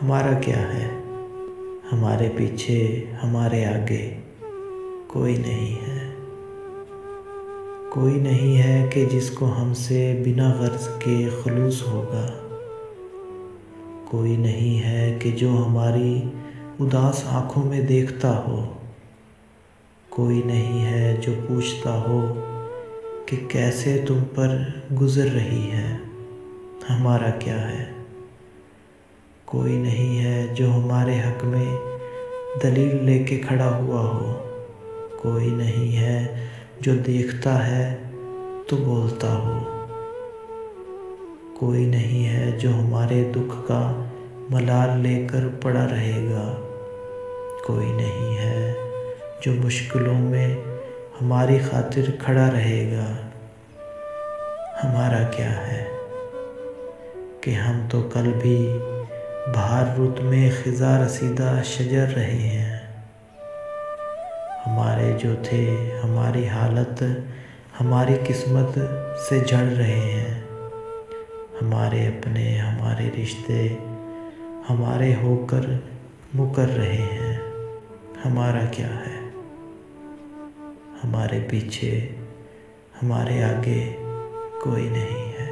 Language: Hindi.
हमारा क्या है? हमारे पीछे, हमारे आगे कोई नहीं है। कोई नहीं है कि जिसको हमसे बिना गर्ज के खलूस होगा। कोई नहीं है कि जो हमारी उदास आँखों में देखता हो। कोई नहीं है जो पूछता हो कि कैसे तुम पर गुज़र रही है। हमारा क्या है? कोई नहीं है जो हमारे हक में दलील लेके खड़ा हुआ हो। कोई नहीं है जो देखता है तो बोलता हो। कोई नहीं है जो हमारे दुख का मलाल लेकर पड़ा रहेगा। कोई नहीं है जो मुश्किलों में हमारी खातिर खड़ा रहेगा। हमारा क्या है कि हम तो कल भी बाहर रुत में ख़िज़ा रसीदा शजर रहे हैं। हमारे जो थे, हमारी हालत, हमारी किस्मत से जड़ रहे हैं। हमारे अपने, हमारे रिश्ते, हमारे होकर मुकर रहे हैं। हमारा क्या है? हमारे पीछे, हमारे आगे कोई नहीं